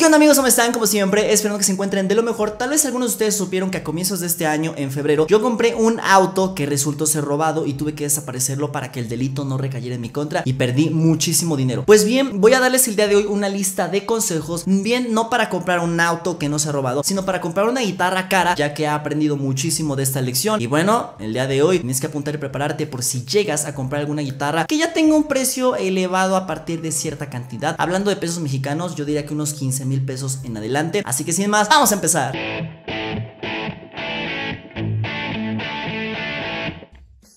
¿Qué onda amigos? ¿Cómo están? Como siempre, esperando que se encuentren de lo mejor. Tal vez algunos de ustedes supieron que a comienzos de este año, en febrero, yo compré un auto que resultó ser robado y tuve que desaparecerlo para que el delito no recayera en mi contra y perdí muchísimo dinero. Pues bien, voy a darles el día de hoy una lista de consejos, bien no para comprar un auto que no se ha robado, sino para comprar una guitarra cara, ya que he aprendido muchísimo de esta lección. Y bueno, el día de hoy tienes que apuntar y prepararte por si llegas a comprar alguna guitarra que ya tenga un precio elevado a partir de cierta cantidad. Hablando de pesos mexicanos, yo diría que unos 15 mil pesos en adelante. Así que sin más, vamos a empezar.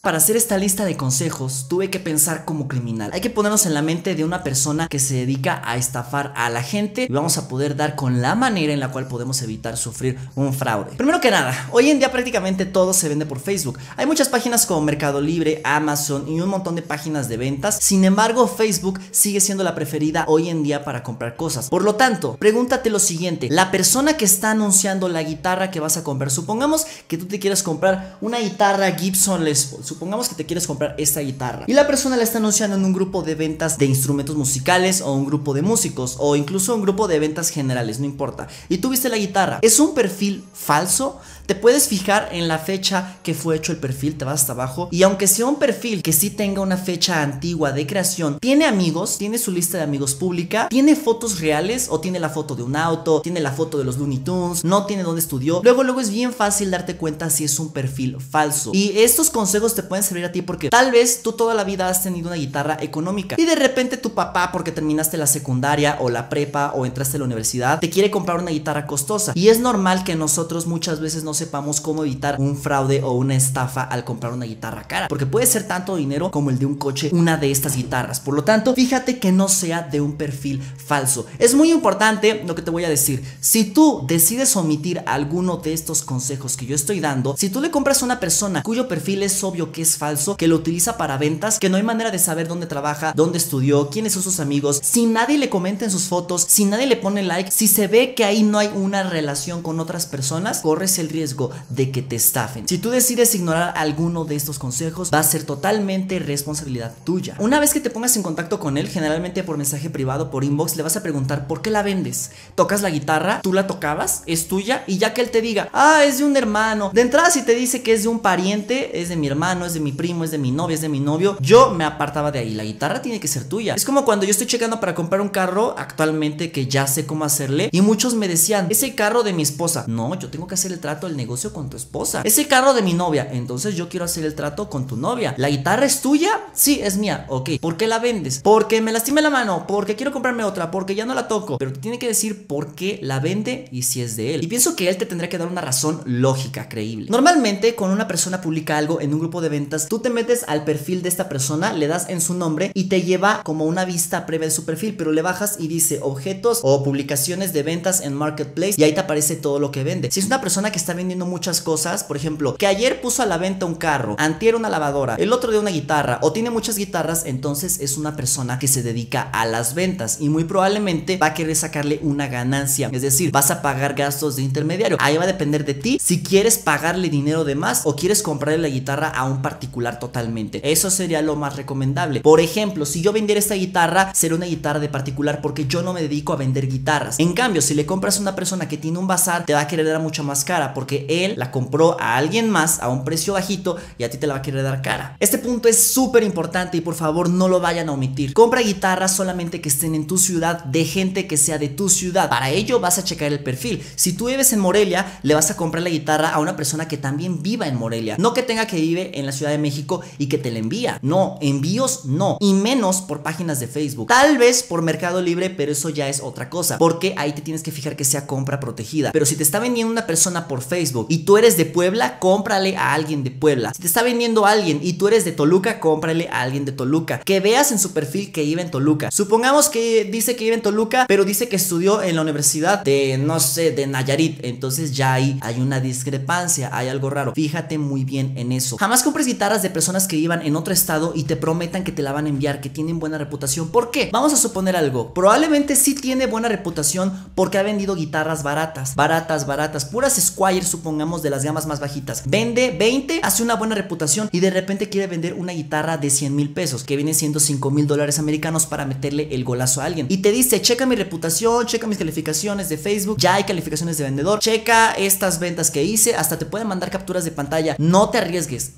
Para hacer esta lista de consejos tuve que pensar como criminal. Hay que ponernos en la mente de una persona que se dedica a estafar a la gente y vamos a poder dar con la manera en la cual podemos evitar sufrir un fraude. Primero que nada, hoy en día prácticamente todo se vende por Facebook. Hay muchas páginas como Mercado Libre, Amazon y un montón de páginas de ventas. Sin embargo, Facebook sigue siendo la preferida hoy en día para comprar cosas. Por lo tanto, pregúntate lo siguiente, la persona que está anunciando la guitarra que vas a comprar, supongamos que tú te quieres comprar una guitarra Gibson Les Paul supongamos que te quieres comprar esta guitarra y la persona la está anunciando en un grupo de ventas de instrumentos musicales o un grupo de músicos o incluso un grupo de ventas generales, no importa. Y tú viste la guitarra, ¿es un perfil falso? Te puedes fijar en la fecha que fue hecho el perfil, te vas hasta abajo y aunque sea un perfil que sí tenga una fecha antigua de creación, tiene amigos, tiene su lista de amigos pública, tiene fotos reales o tiene la foto de un auto, tiene la foto de los Looney Tunes, no tiene dónde estudió. Luego luego es bien fácil darte cuenta si es un perfil falso. Y estos consejos te pueden servir a ti porque tal vez tú toda la vida has tenido una guitarra económica y de repente tu papá porque terminaste la secundaria o la prepa o entraste a la universidad te quiere comprar una guitarra costosa y es normal que nosotros muchas veces no sepamos cómo evitar un fraude o una estafa al comprar una guitarra cara. Porque puede ser tanto dinero como el de un coche una de estas guitarras. Por lo tanto, fíjate que no sea de un perfil falso. Es muy importante lo que te voy a decir. Si tú decides omitir alguno de estos consejos que yo estoy dando, si tú le compras a una persona cuyo perfil es obvio que es falso, que lo utiliza para ventas, que no hay manera de saber dónde trabaja, dónde estudió, quiénes son sus amigos, si nadie le comenta en sus fotos, si nadie le pone like, si se ve que ahí no hay una relación con otras personas, corres el riesgo de que te estafen. Si tú decides ignorar alguno de estos consejos, va a ser totalmente responsabilidad tuya. Una vez que te pongas en contacto con él, generalmente por mensaje privado, por inbox, le vas a preguntar por qué la vendes. ¿Tocas la guitarra? ¿Tú la tocabas? ¿Es tuya? Y ya que él te diga, ah, es de un hermano. De entrada, si te dice que es de un pariente, es de mi hermano, es de mi primo, es de mi novia, es de mi novio, yo me apartaba de ahí. La guitarra tiene que ser tuya. Es como cuando yo estoy checando para comprar un carro actualmente que ya sé cómo hacerle y muchos me decían, es el carro de mi esposa. No, yo tengo que hacer el trato negocio con tu esposa. Es el carro de mi novia, entonces yo quiero hacer el trato con tu novia. ¿La guitarra es tuya? Sí, es mía. Ok, ¿por qué la vendes? Porque me lastimé la mano, porque quiero comprarme otra, porque ya no la toco. Pero tiene que decir por qué la vende y si es de él. Y pienso que él te tendría que dar una razón lógica, creíble. Normalmente, cuando una persona publica algo en un grupo de ventas, tú te metes al perfil de esta persona, le das en su nombre y te lleva como una vista previa de su perfil, pero le bajas y dice objetos o publicaciones de ventas en Marketplace y ahí te aparece todo lo que vende. Si es una persona que está vendiendo muchas cosas, por ejemplo, que ayer puso a la venta un carro, antier una lavadora, el otro de una guitarra o tiene muchas guitarras, entonces es una persona que se dedica a las ventas y muy probablemente va a querer sacarle una ganancia, es decir, vas a pagar gastos de intermediario. Ahí va a depender de ti si quieres pagarle dinero de más o quieres comprarle la guitarra a un particular totalmente. Eso sería lo más recomendable. Por ejemplo, si yo vendiera esta guitarra, sería una guitarra de particular porque yo no me dedico a vender guitarras. En cambio, si le compras a una persona que tiene un bazar, te va a querer dar mucho más cara porque él la compró a alguien más a un precio bajito y a ti te la va a querer dar cara. Este punto es súper importante y por favor no lo vayan a omitir. Compra guitarras solamente que estén en tu ciudad de gente que sea de tu ciudad. Para ello vas a checar el perfil. Si tú vives en Morelia, le vas a comprar la guitarra a una persona que también viva en Morelia. No que tenga que vive en la Ciudad de México y que te la envía. No, envíos no. Y menos por páginas de Facebook. Tal vez por Mercado Libre, pero eso ya es otra cosa. Porque ahí te tienes que fijar que sea compra protegida. Pero si te está vendiendo una persona por Facebook y tú eres de Puebla, cómprale a alguien de Puebla. Si te está vendiendo alguien y tú eres de Toluca, cómprale a alguien de Toluca. Que veas en su perfil que iba en Toluca. Supongamos que dice que iba en Toluca, pero dice que estudió en la universidad de, no sé, de Nayarit. Entonces ya ahí hay una discrepancia, hay algo raro. Fíjate muy bien en eso. Jamás compres guitarras de personas que vivan en otro estado y te prometan que te la van a enviar, que tienen buena reputación. ¿Por qué? Vamos a suponer algo. Probablemente sí tiene buena reputación porque ha vendido guitarras baratas, baratas, baratas, puras Squire, supongamos, de las gamas más bajitas. Vende 20, hace una buena reputación y de repente quiere vender una guitarra de 100 mil pesos, que viene siendo 5 mil dólares americanos para meterle el golazo a alguien. Y te dice, checa mi reputación, checa mis calificaciones de Facebook, ya hay calificaciones de vendedor, checa estas ventas que hice, hasta te pueden mandar capturas de pantalla. No te arriesgues.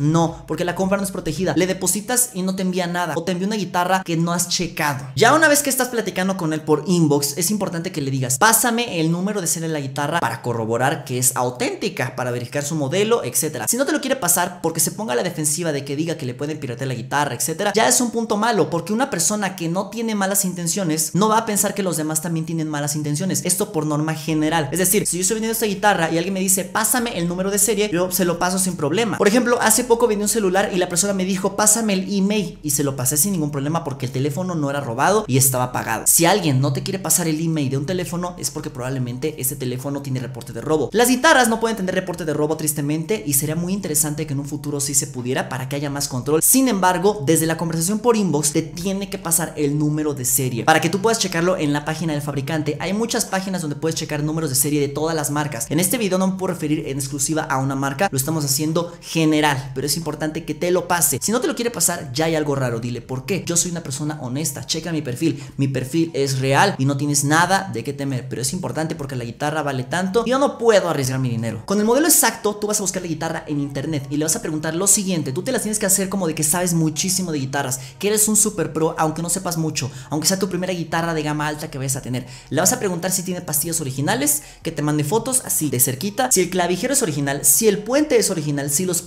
No, porque la compra no es protegida. Le depositas y no te envía nada. O te envía una guitarra que no has checado. Ya una vez que estás platicando con él por inbox, es importante que le digas, pásame el número de serie de la guitarra para corroborar que es auténtica, para verificar su modelo, etcétera. Si no te lo quiere pasar porque se ponga a la defensiva de que diga que le pueden piratear la guitarra, etcétera, ya es un punto malo, porque una persona que no tiene malas intenciones no va a pensar que los demás también tienen malas intenciones. Esto por norma general. Es decir, si yo estoy vendiendo esta guitarra y alguien me dice, pásame el número de serie, yo se lo paso sin problema. Por ejemplo, hace poco vendí un celular y la persona me dijo, pásame el email y se lo pasé sin ningún problema porque el teléfono no era robado y estaba pagado. Si alguien no te quiere pasar el email de un teléfono es porque probablemente ese teléfono tiene reporte de robo. Las guitarras no pueden tener reporte de robo tristemente y sería muy interesante que en un futuro sí se pudiera para que haya más control. Sin embargo, desde la conversación por inbox te tiene que pasar el número de serie para que tú puedas checarlo en la página del fabricante. Hay muchas páginas donde puedes checar números de serie de todas las marcas. En este video no me puedo referir en exclusiva a una marca, lo estamos haciendo general, pero es importante que te lo pase. Si no te lo quiere pasar, ya hay algo raro, dile por qué. Yo soy una persona honesta, checa mi perfil, mi perfil es real y no tienes nada de qué temer, pero es importante porque la guitarra vale tanto y yo no puedo arriesgar mi dinero. Con el modelo exacto, tú vas a buscar la guitarra en internet y le vas a preguntar lo siguiente, tú te las tienes que hacer como de que sabes muchísimo de guitarras, que eres un super pro, aunque no sepas mucho, aunque sea tu primera guitarra de gama alta que vayas a tener. Le vas a preguntar si tiene pastillas originales, que te mande fotos así de cerquita, si el clavijero es original, si el puente es original, si los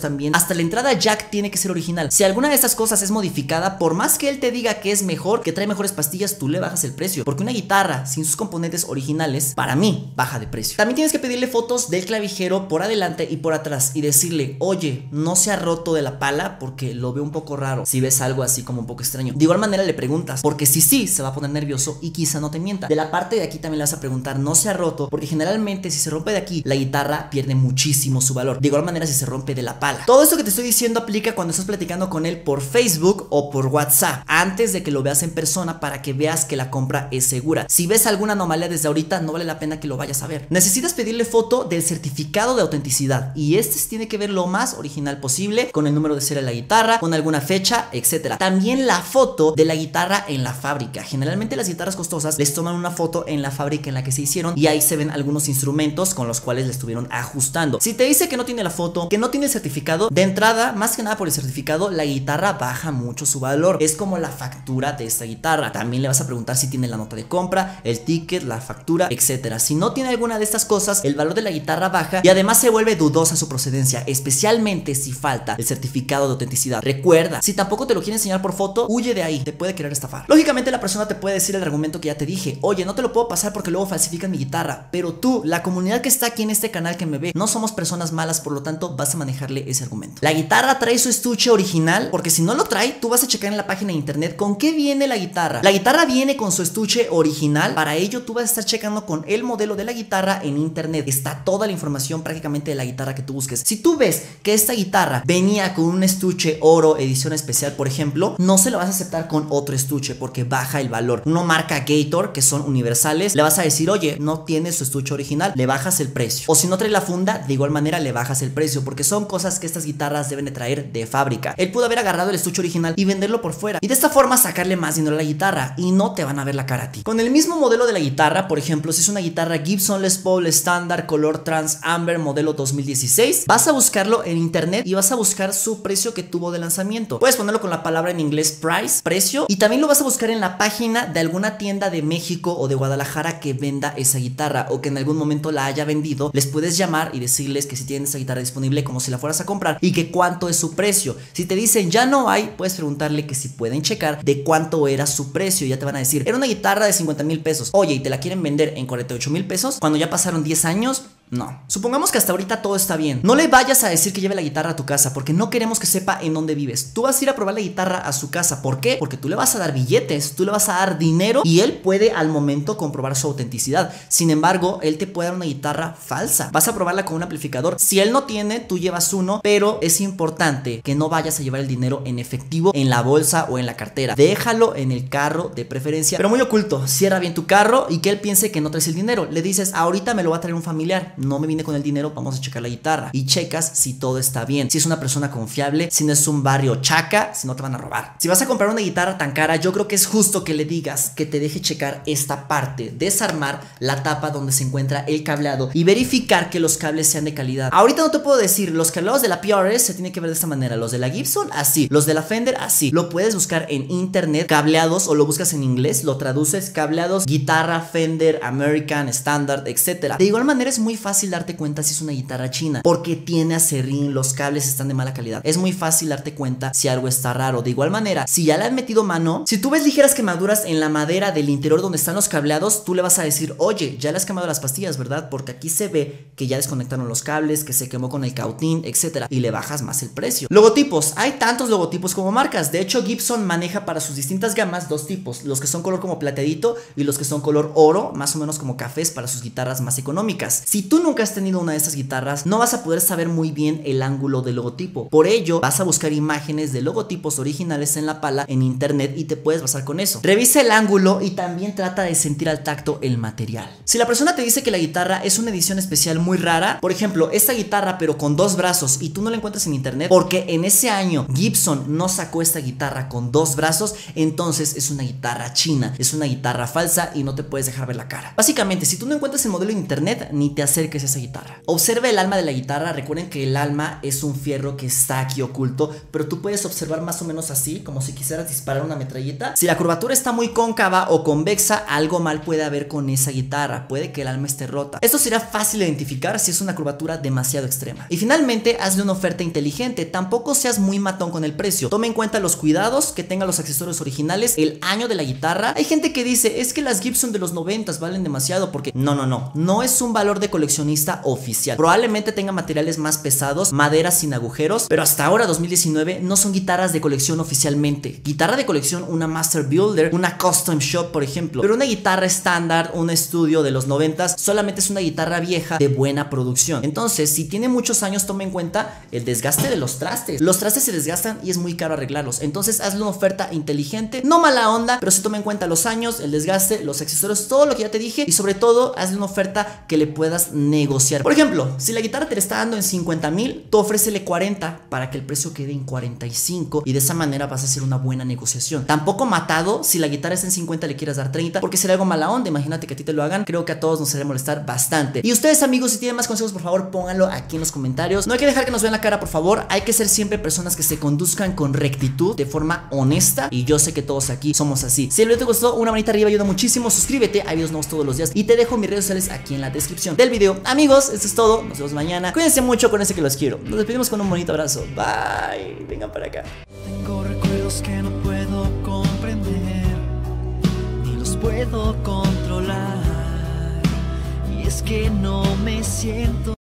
también, hasta la entrada jack tiene que ser original. Si alguna de estas cosas es modificada, por más que él te diga que es mejor, que trae mejores pastillas, tú le bajas el precio, porque una guitarra sin sus componentes originales, para mí, baja de precio. También tienes que pedirle fotos del clavijero por adelante y por atrás y decirle, oye, no se ha roto de la pala porque lo veo un poco raro. Si ves algo así como un poco extraño. De igual manera le preguntas, porque si sí, se va a poner nervioso y quizá no te mienta. De la parte de aquí también le vas a preguntar, no se ha roto, porque generalmente si se rompe de aquí, la guitarra pierde muchísimo su valor. De igual manera si se de la pala. Todo esto que te estoy diciendo aplica cuando estás platicando con él por Facebook o por WhatsApp, antes de que lo veas en persona para que veas que la compra es segura. Si ves alguna anomalía desde ahorita, no vale la pena que lo vayas a ver. Necesitas pedirle foto del certificado de autenticidad y este tiene que ver lo más original posible con el número de serie de la guitarra, con alguna fecha, etcétera. También la foto de la guitarra en la fábrica. Generalmente las guitarras costosas les toman una foto en la fábrica en la que se hicieron y ahí se ven algunos instrumentos con los cuales le estuvieron ajustando. Si te dice que no tiene la foto, que no tiene certificado, de entrada, más que nada por el certificado, la guitarra baja mucho su valor. Es como la factura de esta guitarra. También le vas a preguntar si tiene la nota de compra, el ticket, la factura, etcétera. Si no tiene alguna de estas cosas, el valor de la guitarra baja y además se vuelve dudosa su procedencia, especialmente si falta el certificado de autenticidad. Recuerda, si tampoco te lo quiere enseñar por foto, huye de ahí, te puede querer estafar. Lógicamente la persona te puede decir el argumento que ya te dije, oye, no te lo puedo pasar porque luego falsifican mi guitarra, pero tú, la comunidad que está aquí en este canal que me ve, no somos personas malas, por lo tanto vas a manejarle ese argumento. La guitarra trae su estuche original, porque si no lo trae, tú vas a checar en la página de internet con qué viene la guitarra. La guitarra viene con su estuche original, para ello tú vas a estar checando con el modelo de la guitarra en internet. Está toda la información prácticamente de la guitarra que tú busques. Si tú ves que esta guitarra venía con un estuche oro edición especial, por ejemplo, no se lo vas a aceptar con otro estuche porque baja el valor. Uno marca Gator, que son universales, le vas a decir, oye, no tiene su estuche original, le bajas el precio. O si no trae la funda, de igual manera le bajas el precio porque son cosas que estas guitarras deben de traer de fábrica. Él pudo haber agarrado el estuche original y venderlo por fuera y de esta forma sacarle más dinero a la guitarra y no te van a ver la cara a ti. Con el mismo modelo de la guitarra, por ejemplo, si es una guitarra Gibson Les Paul estándar color trans amber modelo 2016, vas a buscarlo en internet y vas a buscar su precio que tuvo de lanzamiento. Puedes ponerlo con la palabra en inglés price, precio, y también lo vas a buscar en la página de alguna tienda de México o de Guadalajara que venda esa guitarra o que en algún momento la haya vendido. Les puedes llamar y decirles que si tienen esa guitarra disponible como si la fueras a comprar y que cuánto es su precio. Si te dicen ya no hay, puedes preguntarle que si pueden checar de cuánto era su precio. Ya te van a decir, era una guitarra de 50 mil pesos. Oye, y te la quieren vender en 48 mil pesos. Cuando ya pasaron 10 años, No. Supongamos que hasta ahorita todo está bien. No le vayas a decir que lleve la guitarra a tu casa porque no queremos que sepa en dónde vives. Tú vas a ir a probar la guitarra a su casa. ¿Por qué? Porque tú le vas a dar billetes, tú le vas a dar dinero y él puede al momento comprobar su autenticidad. Sin embargo, él te puede dar una guitarra falsa. Vas a probarla con un amplificador. Si él no tiene, tú llevas uno, pero es importante que no vayas a llevar el dinero en efectivo en la bolsa o en la cartera. Déjalo en el carro de preferencia, pero muy oculto. Cierra bien tu carro y que él piense que no traes el dinero. Le dices, ahorita me lo va a traer un familiar no me vine con el dinero, vamos a checar la guitarra. Y checas si todo está bien, si es una persona confiable, si no es un barrio chaca, si no te van a robar. Si vas a comprar una guitarra tan cara, yo creo que es justo que le digas que te deje checar esta parte, desarmar la tapa donde se encuentra el cableado y verificar que los cables sean de calidad. Ahorita no te puedo decir, los cableados de la PRS se tienen que ver de esta manera, los de la Gibson así, los de la Fender así. Lo puedes buscar en internet, cableados o lo buscas en inglés, lo traduces, cableados, guitarra, Fender, American, Standard, etc. De igual manera es muy fácil fácil darte cuenta si es una guitarra china, porque tiene acerrín, los cables están de mala calidad. Es muy fácil darte cuenta si algo está raro. De igual manera, si ya le han metido mano, si tú ves ligeras quemaduras en la madera del interior donde están los cableados, tú le vas a decir, oye, ya le has quemado las pastillas, ¿verdad? Porque aquí se ve que ya desconectaron los cables, que se quemó con el cautín, etcétera, y le bajas más el precio. Logotipos, hay tantos logotipos como marcas. De hecho, Gibson maneja para sus distintas gamas dos tipos: los que son color como plateadito y los que son color oro, más o menos como cafés para sus guitarras más económicas. Si tú nunca has tenido una de estas guitarras, no vas a poder saber muy bien el ángulo del logotipo. Por ello, vas a buscar imágenes de logotipos originales en la pala en internet y te puedes basar con eso. Revisa el ángulo y también trata de sentir al tacto el material. Si la persona te dice que la guitarra es una edición especial muy rara, por ejemplo, esta guitarra pero con dos brazos y tú no la encuentras en internet porque en ese año Gibson no sacó esta guitarra con dos brazos, entonces es una guitarra china, es una guitarra falsa y no te puedes dejar ver la cara. Básicamente, si tú no encuentras el modelo en internet, ni te acerques a esa guitarra. Observa el alma de la guitarra, recuerden que el alma es un fierro que está aquí oculto, pero tú puedes observar más o menos así, como si quisieras disparar una metralleta. Si la curvatura está muy cóncava o convexa, algo mal puede haber con esa guitarra, puede que el alma esté rota. Esto será fácil de identificar si es una curvatura demasiado extrema. Y finalmente, hazle una oferta inteligente, tampoco seas muy matón con el precio. Toma en cuenta los cuidados, que tenga los accesorios originales, el año de la guitarra. Hay gente que dice, es que las Gibson de los 90 valen demasiado porque no, no, no, no es un valor de coleccionista oficial. Probablemente tenga materiales más pesados, madera sin agujeros, pero hasta ahora 2019 no son guitarras de colección oficialmente. Guitarra de colección, una Master Builder, una Custom Shop, por ejemplo. Pero una guitarra estándar, un estudio de los 90 solamente es una guitarra vieja de buena producción. Entonces, si tiene muchos años, tome en cuenta el desgaste de los trastes. Los trastes se desgastan y es muy caro arreglarlos. Entonces, hazle una oferta inteligente, no mala onda, pero si tome en cuenta los años, el desgaste, los accesorios, todo lo que ya te dije y sobre todo, hazle una oferta que le puedas negociar por ejemplo, si la guitarra te está dando en 50 mil, tú ofrécele 40 para que el precio quede en 45 y de esa manera vas a hacer una buena negociación. Tampoco matado, si la guitarra está en 50 le quieras dar 30 porque será algo mala onda, imagínate que a ti te lo hagan, creo que a todos nos haría molestar bastante. Y ustedes amigos, si tienen más consejos, por favor pónganlo aquí en los comentarios. No hay que dejar que nos vean la cara, por favor, hay que ser siempre personas que se conduzcan con rectitud, de forma honesta y yo sé que todos aquí somos así. Si el video te gustó, una manita arriba ayuda muchísimo, suscríbete, hay videos nuevos todos los días y te dejo mis redes sociales aquí en la descripción del video. Amigos, esto es todo. Nos vemos mañana. Cuídense mucho, con ese que los quiero. Nos despedimos con un bonito abrazo. Bye. Vengan para acá. Tengo recuerdos que no puedo comprender, ni los puedo controlar. Y es que no me siento.